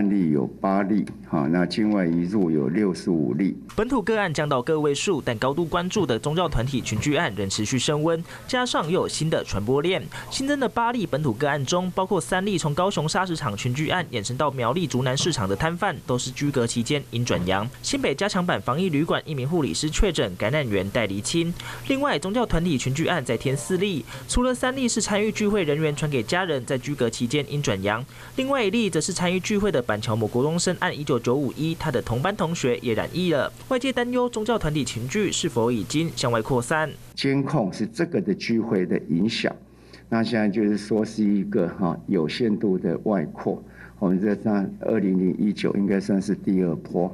案例有八例，哈，那境外移入有六十五例。本土个案降到个位数，但高度关注的宗教团体群聚案仍持续升温，加上又有新的传播链，新增的八例本土个案中，包括三例从高雄砂石场群聚案衍生到苗栗竹南市场的摊贩，都是居隔期间因转阳。新北加强版防疫旅馆一名护理师确诊感染源待厘清。另外，宗教团体群聚案再添四例，除了三例是参与聚会人员传给家人，在居隔期间因转阳，另外一例则是参与聚会的板桥某国中生按一九九五一，他的同班同学也染疫了。外界担忧宗教团体群聚是否已经向外扩散？监控是这个的聚会的影响，那现在就是说是一个哈有限度的外扩。我们在二零零一九应该算是第二波，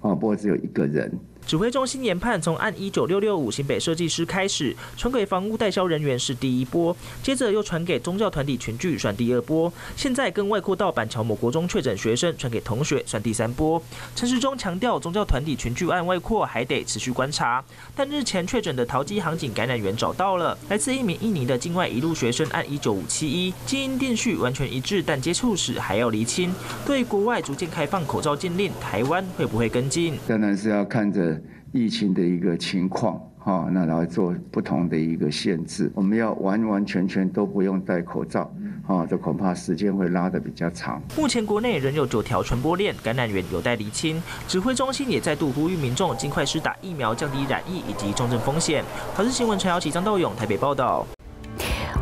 啊，不过只有一个人。指挥中心研判，从按一九六六五新北设计师开始传给房屋代销人员是第一波，接着又传给宗教团体群聚算第二波，现在更外扩到板桥某国中确诊学生传给同学算第三波。陈时中强调，宗教团体群聚案外扩还得持续观察，但日前确诊的淘机航警感染源找到了，来自一名印尼的境外一路学生按一九五七一基因电序完全一致，但接触史还要厘清。对国外逐渐开放口罩禁令，台湾会不会跟进？当然是要看着。疫情的一个情况，哈，那来做不同的一个限制。我们要完完全全都不用戴口罩，啊，这恐怕时间会拉得比较长。目前国内仍有九条传播链，感染源有待厘清。指挥中心也再度呼吁民众尽快施打疫苗，降低染疫以及重症风险。考试新闻陈瑶琪、张道勇台北报道。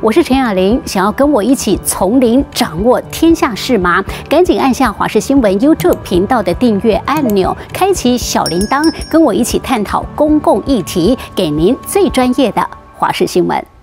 我是陈雅玲，想要跟我一起从零掌握天下事吗？赶紧按下华视新闻 YouTube 频道的订阅按钮，开启小铃铛，跟我一起探讨公共议题，给您最专业的华视新闻。